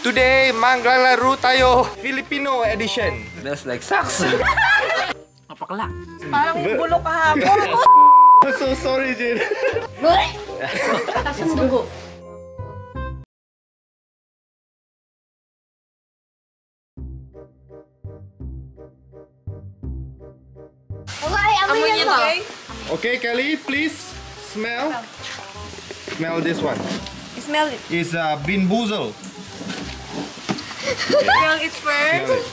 Today, maglalaro tayo Filipino edition. Smells like socks. Napakala. Parang yung bulok kahapon. I'm so sorry, Jin. Tapos yung dugo. Okay, amoy Amoy niyo niyo to. to. Okay, Kelly, please smell. Smell this one. Smell it. It's uh, Bean Boozle. Smell it first. it.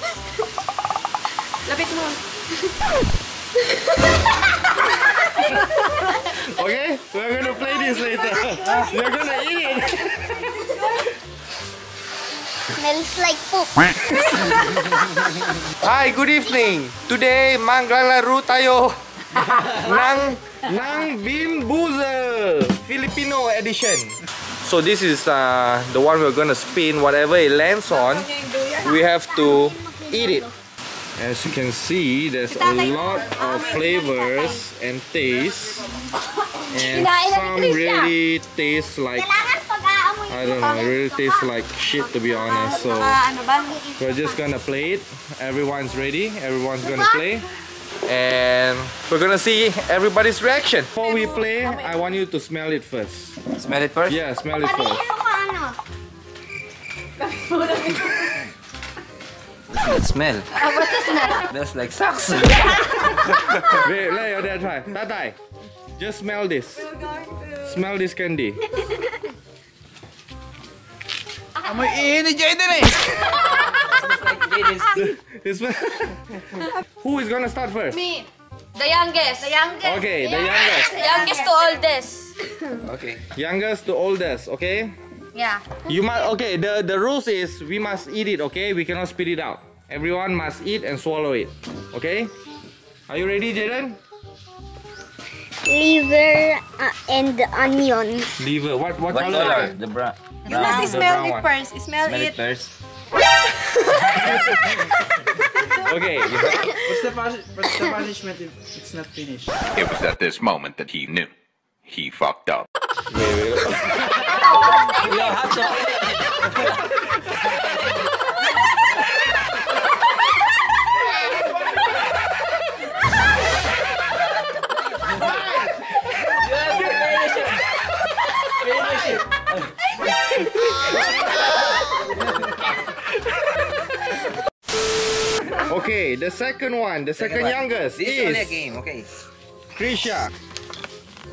Lapit mo. Okay, we're gonna play this later. You're gonna eat it. Smells like poop. Hi, good evening. Today, maglalaro tayo ng ng Bean Boozle Filipino edition. So this is uh, the one we're gonna spin. Whatever it lands on, we have to eat it. As you can see, there's a lot of flavors and tastes and some really taste like I don't know. It really tastes like shit to be honest. So. We're just gonna play it. Everyone's ready. Everyone's gonna play. And we're gonna see everybody's reaction. Before we play, I want you to smell it first. Smell it first? Yeah, smell it first. Sabihin mo kung ano. What's that smell? Ah, what's the smell? Smells like socks. Wait, let your dad try. Tatai, just smell this. Smell this candy. Amoy ihi ni Jayden This Who is gonna start first? Me. The youngest. The youngest. Okay, the youngest. Youngest to oldest. Okay. Youngest to oldest, okay? Yeah. You must okay, the, the rules is we must eat it, okay? We cannot spit it out. Everyone must eat and swallow it. Okay? Are you ready, Jayden? Liver uh, and onion. Liver. What what, What color? color? The brown. You brown. must smell brown it first. Smell, Smell it. it first. Okay. What's the, what's the punishment if it's not finished? It was at this moment that he knew. He fucked up. wait, wait. You Okay, the second one, the second, one. youngest This is only a game, okay. Krisha.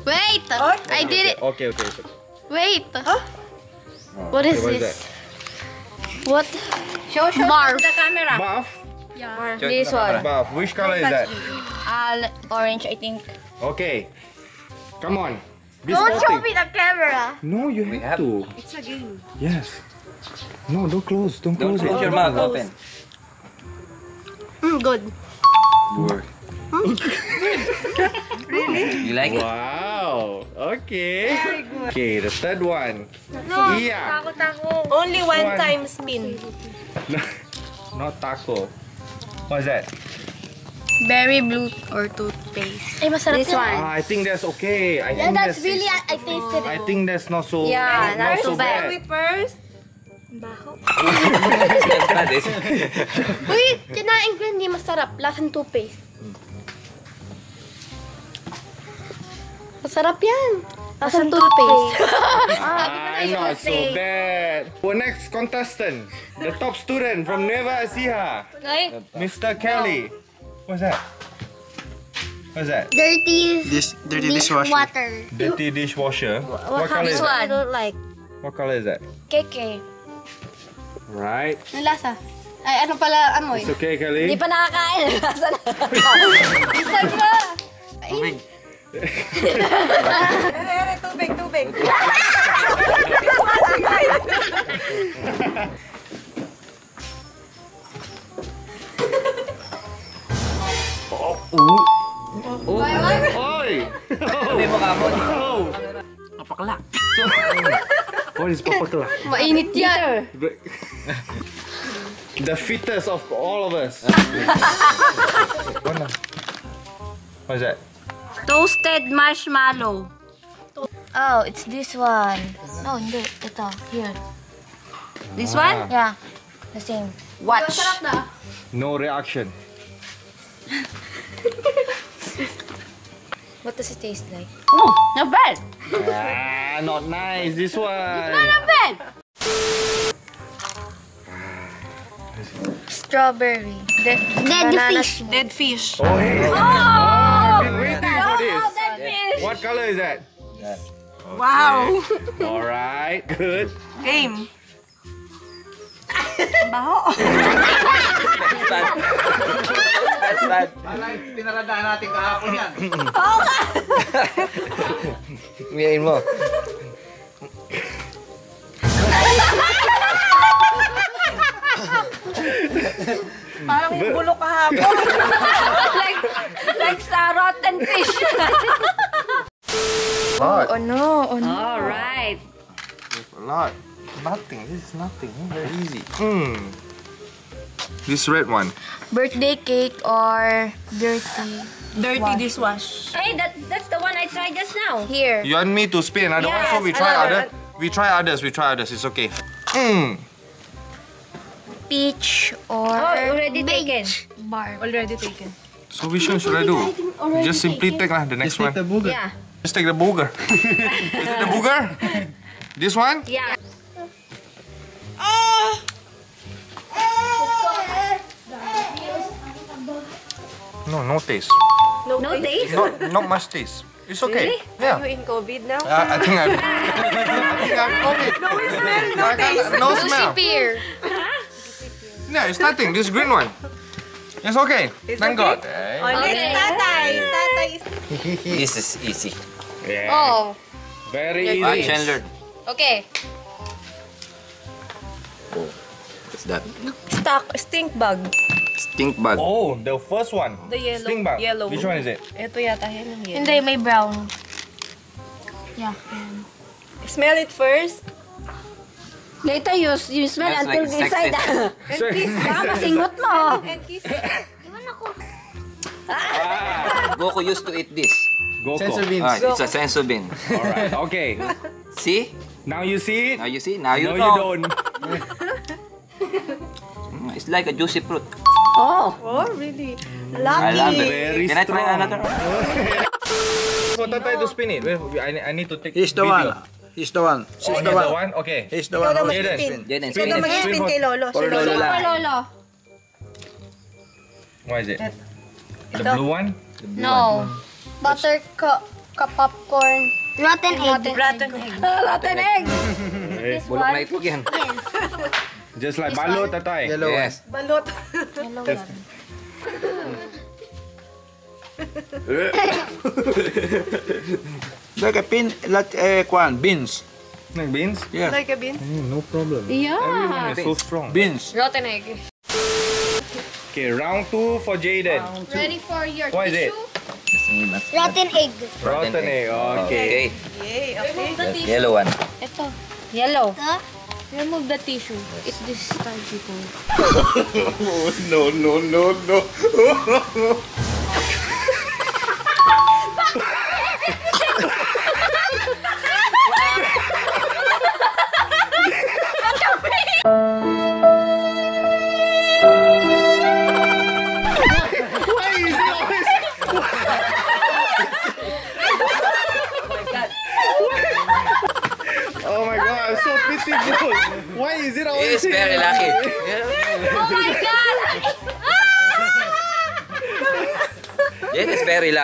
Wait! I did it. Okay, okay. So, Wait. What is okay, what is this? What? Show, show Barf. the camera. Buff. Show This it to one. camera. Buff. Which color is that? Uh, orange, I think. Okay. Come on. Be Don't show me the camera. No, you have, have- to. It's a game. Yes. No, don't close. Don't Don't close close it. your mouth open. Mm, good. You like it? Wow. Okay. Okay, the third one. Yeah. Only one One. time spin. Not taco. What's that? Berry blue or toothpaste. Ay, masarap This one. Ah, I think that's okay. I Yeah, think that's really, I, I tasted I it. think that's not so Yeah, not not so so bad. bad. first. Eh? Uy, kinain ko hindi masarap. Lasang toothpaste. Masarap yan. Lasang toothpaste. Ah, not so bad. Our next contestant, the top student from Nueva Ecija, Ay, Mr. Kelly. What's that? What's that? Dirty This dirty dish dishwasher. water. Dirty dishwasher. What color is that? I don't like. What color is that? Keke. Right. Ang lasa. Ay, ano pala amoy? It's okay, Kelly. Hindi pa nakakain. Lasa na. Isag na. Tubig. tubig, tubig. Oi! Sabi mo ka mo. Oh! Napakala. What is papakala? Mainit yan. The fittest of all of us. What? What's that? Toasted marshmallow. Oh, it's this one. No, hindi. Ito. Here. This one? Yeah. The same. Watch. No reaction. What does it taste like? Oh, not bad. Ah, not nice. This one. Not bad. Strawberry. Dead, Dead fish. smoke. Dead fish. Oh, hey. Oh! I've been waiting for this. Dead fish. What color is that? Wow. All right, good. Game. Baho. That's bad. Alay, pinaradaan natin kahapon yan. Ngayon mo. Parang yung bulok kahapon. like, like sa rotten fish. Lot. Oh no, oh no. Alright. A lot. Nothing. This is nothing. Very easy. Hmm. This red one. Birthday cake or dirty? Dirty dishwash. Hey, that that's the one I tried just now. Here. You want me to spin another one? So we try another. other. We try others. We try others. It's okay. Hmm. Peach or Oh, already taken. bar. Already taken. So which one should I do? Just simply take lah the next one. Take the booger. Yeah. Just take the booger. Is it the booger? This one? Yeah. No, no taste. No, no taste? Not not much taste. It's okay. Really? Yeah. in COVID now? Uh, I think I'm. I think I'm okay. No smell, no taste. No smell. Pear. Yeah, it's nothing. This green one. It's okay. Thank God. Eh? Okay. Tatay. Tatay. This is easy. Yeah. Oh. Very Watch easy. and learn. Okay. What's that? Stock. Stink bug. Stink bug. Oh, the first one. The yellow- Sting bug. yellow. Which one is it? Ito yata ang yellow. Hindi, may brown. Yeah. Smell it first. Later, you, you smell Smells until like inside. sex Baka masingot mo. And kiss. Goku used to eat this. Goko. Sensor beans. Ah, it's a sensu bean. Alright, okay. See? Now you see it. Now you see? Now you no, know. you don't. Mm, It's like a juicy fruit. Oh. Oh, really? I Lucky. love it. Very Can I try strong. another? For Tatay to spin it. I, I need to take He's the video. one. He's the one. Oh, She's he's the the one. one? Okay. He's the Ikaw one. Okay. Jaden. mag-spin. Jaden, Ikaw na spin mag-spin kay Lolo. For Lolo. Lolo lang. Super lolo. What is it? The blue one? No. Butter ka, ka popcorn. Rotten egg. Rotten egg. Rotten egg. Eh, Bulok na itlog yan. Just like balot, Tatay. Yellow one. Yes. Balot. Yellow one. Like a pin, like a kwan, beans. Like beans? Yeah. like a bean. Mm, no problem. Yeah. Everyone is so strong. Beans. Rotten egg. Okay, round two for Jayden. Ready for your What is it? Rotten egg. Rotten egg. Okay. Okay. Yay, okay. That's yellow one. Ito. Yellow. Remove the tissue. It's this starchy part. No, no, no, no.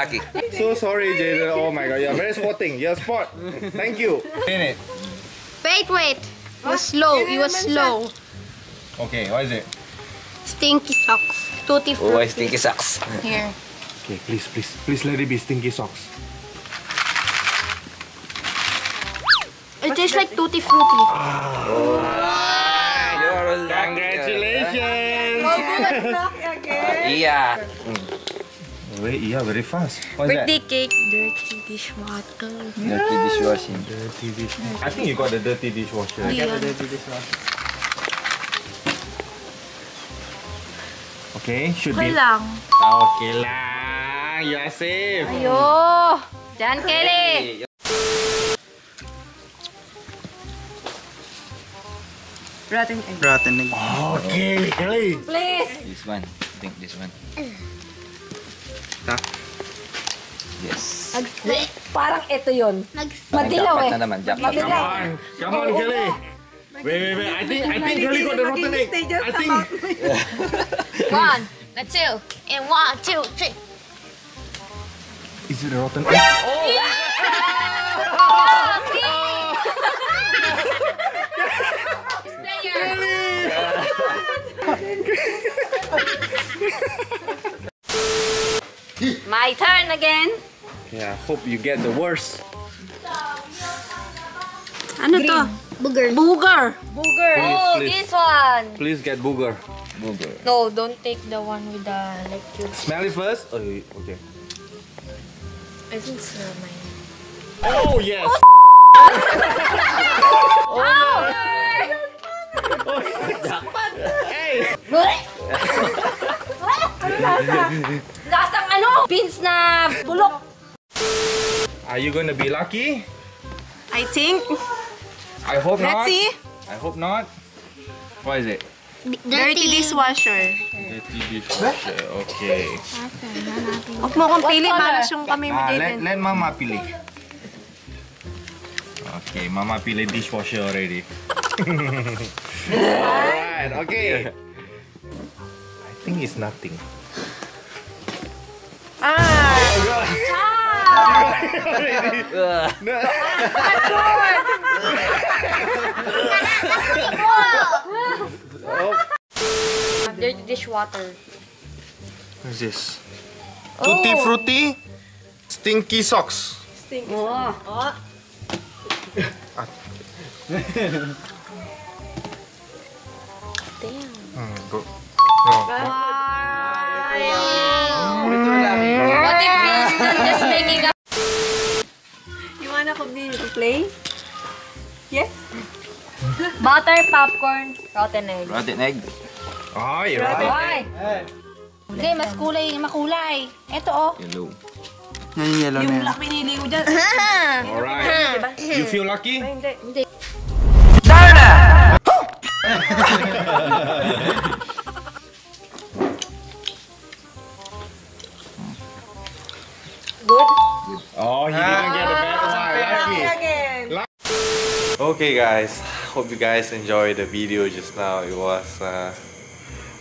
is. So sorry, Jayden. Oh my god, you're very sporting. You're sport. Thank you. In it. Wait, wait. It was slow. It was slow. Okay, what is it? Stinky socks. Tutti Oh, stinky socks. Here. Okay, please, please, please let it be stinky socks. It tastes like tutti frutti. You're. Congratulations! Yeah. Wait, yeah, very fast. What's Birthday cake. Dirty dishwater. Dirty ah. dishwashing. Dirty dish. I think you got the dirty dishwasher. I got the dirty dishwasher. Okay, should Okay be. lang. Okay lang. You're safe. Ayo. Jan Kelly. Rotten egg. Eh. Rotten egg. Okay, Kelly. Please. This one. I think this one. Ha? Yes. Parang ito yun. Madilaw Jackpot eh. na naman. Jackpot. Madilaw. Come on, Kelly. Wait, wait, wait. I think I think Kelly got the rotten egg. I think. One, a two, and one, two, three. Is it a rotten egg? My turn again. Yeah, I hope you get the worst. Ano to? Booger. Booger. Booger. Oh, please. this one. Please get booger. Booger. No, don't take the one with the like cute. Smell it first. Oh, okay. I think smell mine. Oh yes. Oh, oh, oh, hey. Lasang ano? Beans na bulok. Are you gonna be lucky? I think. I hope not. Let's see. I hope not. What is it? Dirty dishwasher. Dirty dishwasher. Okay. Huwag mo kong pili. Malas yung kami mo, Ah, let, let Mama pilih. Okay, Mama pilih dishwasher already. Alright, okay. I think it's nothing. Ah! Dirty dishwater. What is this? Tutti frutti, stinky socks. Oh. Damn. Hmm, go. No. What he's just making up? You wanna continue to play? Yes? Butter, popcorn, rotten egg. Rotten egg. Ay, right. Why? Hindi, mas kulay, makulay. Ito oh. Yellow. Yan yung yellow na Yung yan. black pinili ko dyan. Alright. You feel lucky? Hindi. Oh, he didn't get a bad one. Lucky. Again. Okay guys, hope you guys enjoyed the video just now. It was uh,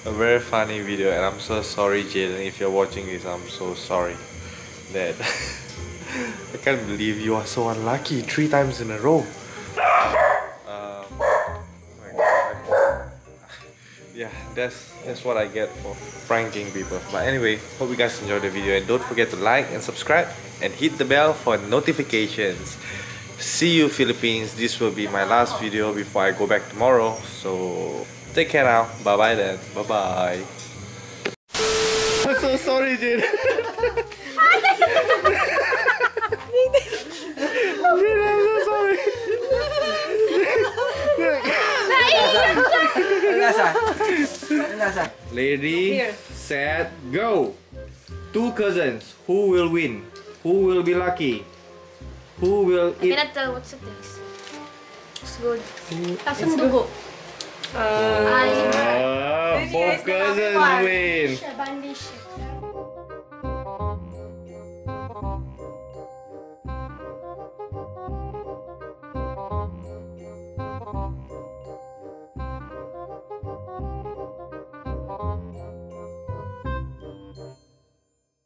a very funny video and I'm so sorry Jayden if you're watching this, I'm so sorry that I can't believe you are so unlucky three times in a row. That's that's what I get for pranking people. But anyway, hope you guys enjoyed the video and don't forget to like and subscribe and hit the bell for notifications. See you Philippines. This will be my last video before I go back tomorrow. So take care now. Bye bye then. Bye bye. I'm so sorry, Jade. Jade, Ang lasa. Ang lasa. Lady, set, go. Two cousins. Who will win? Who will be lucky? Who will I eat? cannot tell what's the taste. It's good. Tasang dugo. Uh, both cousins win. Bandage.